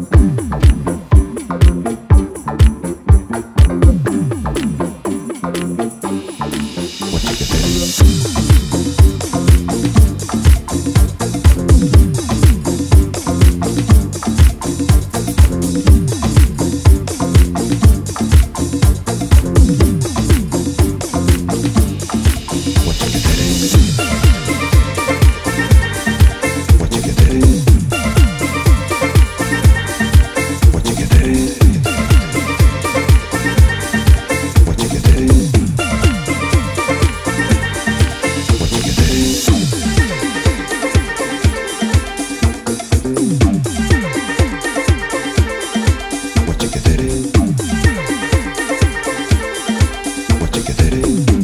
beautiful. Shibidi bum